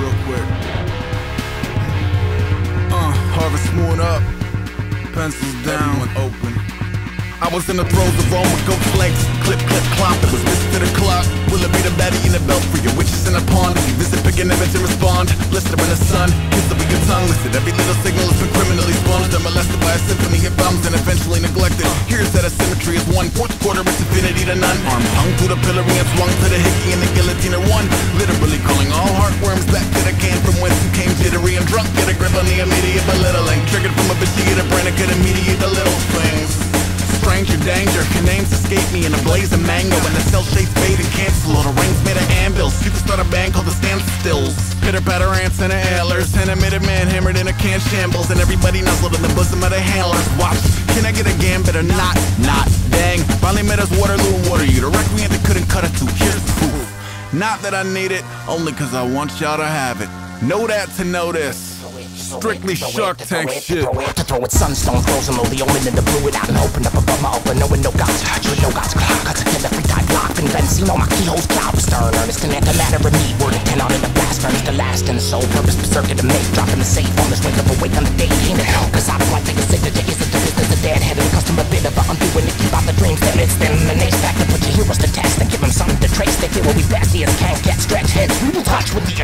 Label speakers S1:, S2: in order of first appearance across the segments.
S1: real quick. Uh, harvest moon up, pencils down, Everyone open. I was in the throes of Rome with goat flex. Clip, clip, clop. It was this to the clock. Will it be the baddie in the belt for your witches in a pond? If you visit, pick an image and respond. Blister in the sun. Kiss up with your tongue. Listen, every little signal has been criminally sponged. I'm molested by a symphony of bombs and eventually neglected. Here's that asymmetry symmetry is one. Fourth quarter, it's infinity to none. Arm hung through the pillory and swung to the hickey and the guillotine are one. Literally calling all heartworms back to the can from whence you came jittery. I'm drunk, get a grip on the immediate belittling. Triggered from a bitch, get a brain, I could immediate the little things danger. Your names escape me in a blaze of mango? And the cell shades fade and cancel All the rings made of anvils. You can start a band called the Standstills. Pitter patter ants and ailers And a minute man hammered in a can shambles. And everybody nuzzled in the bosom of the handlers. Watch, can I get a gambit or not? Not, dang. Finally met us Waterloo and Water You the recreant that couldn't cut it to. Here's proof. Not that I need it, only cause I want y'all to have it Know that to know this Strictly Shark Tank shit.
S2: To throw it sunstone, frozen the omen in the out and opened up above my open, knowing no God's touch with no God's clock. I kill every time lock and Benzino, my keyhole's cloud stern, earnest and at the matter of me. Word and ten out in the blast furnace, the last and sole purpose berserker to make. Dropping the safe on this wake up awake on the day, ain't it? Cause I don't like signature, isn't the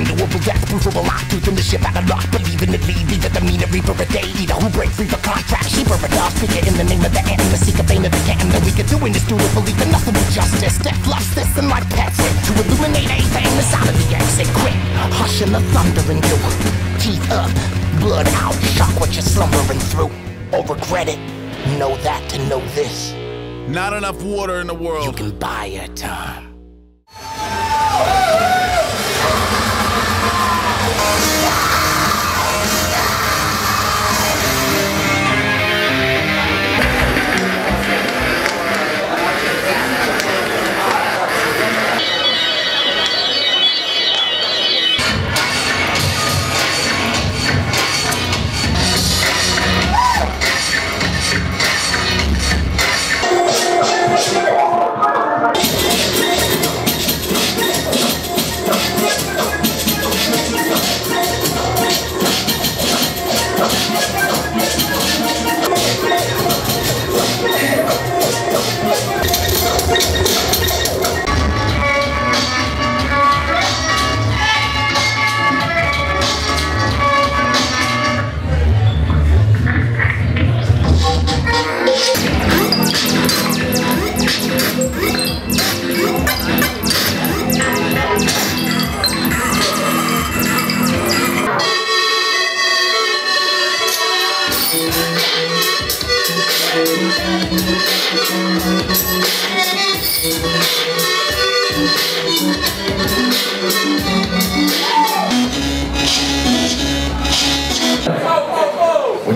S2: touch with the unknowable death, a lock, tooth in the ship out of luck, believing lead, leave it the meaner reaper a day eater who break free for contract. Sheeper a dog speaker in the name of the ant and the seeker vein of the cat. And that we could do in this dude believe in nothing but justice. Death loves this and like pets. To illuminate anything that's out of the exit. Quick, hushing the thunder in you. Teeth up, blood out, shock what you're slumbering through. Or regret it. Know that to know this.
S1: Not enough water in the world.
S2: You can buy your time.
S3: What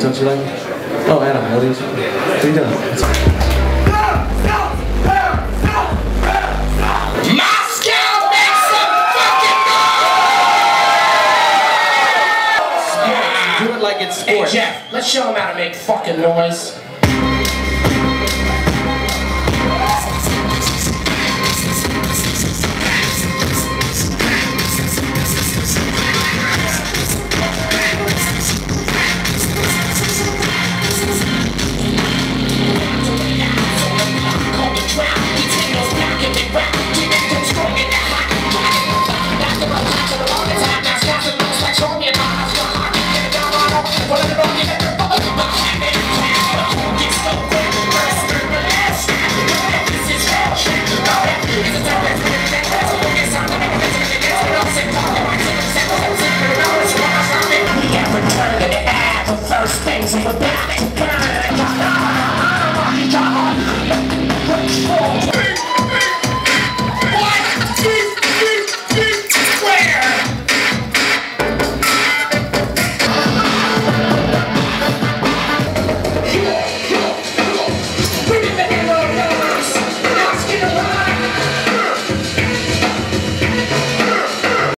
S3: don't you like? Oh, Adam, what are you, what are you doing?
S2: Moscow makes some fucking
S3: Do it like it's
S2: Hey. Jeff, let's show him how to make fucking noise. things in the back.